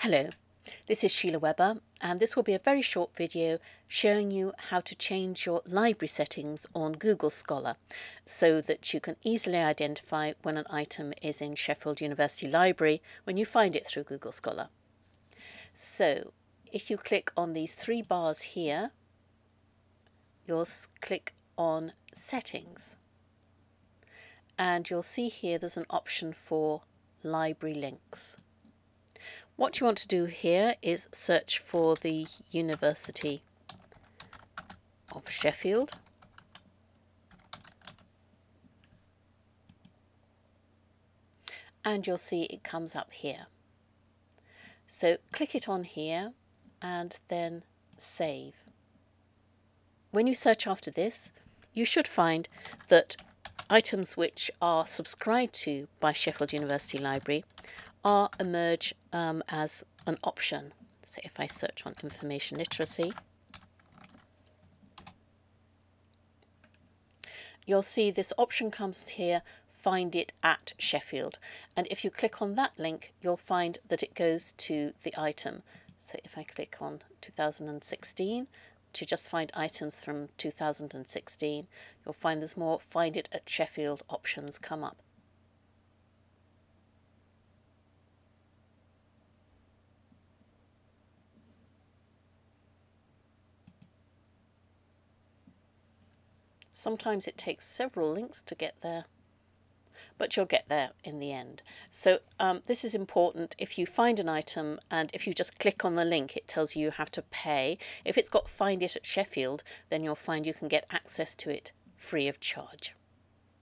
Hello, this is Sheila Webber and this will be a very short video showing you how to change your library settings on Google Scholar so that you can easily identify when an item is in Sheffield University Library when you find it through Google Scholar. So if you click on these three bars here, you'll click on Settings and you'll see here there's an option for library links. What you want to do here is search for the University of Sheffield. And you'll see it comes up here. So click it on here and then save. When you search after this, you should find that items which are subscribed to by Sheffield University Library are emerge um, as an option. So if I search on information literacy, you'll see this option comes here, find it at Sheffield. And if you click on that link, you'll find that it goes to the item. So if I click on 2016, to just find items from 2016, you'll find there's more find it at Sheffield options come up. Sometimes it takes several links to get there, but you'll get there in the end. So um, this is important. If you find an item and if you just click on the link, it tells you you have to pay. If it's got find it at Sheffield, then you'll find you can get access to it free of charge.